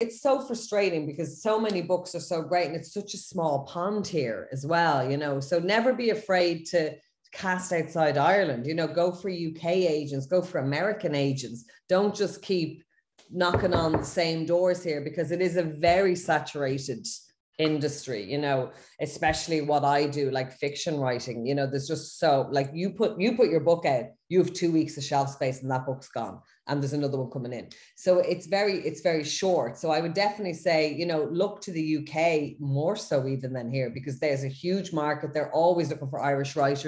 it's so frustrating because so many books are so great and it's such a small pond here as well, you know. So never be afraid to cast outside Ireland, you know, go for UK agents, go for American agents. Don't just keep knocking on the same doors here because it is a very saturated industry you know especially what i do like fiction writing you know there's just so like you put you put your book out you have two weeks of shelf space and that book's gone and there's another one coming in. So it's very it's very short. So i would definitely say you know look to the uk more so even than here because there's a huge market. They're always looking for irish writers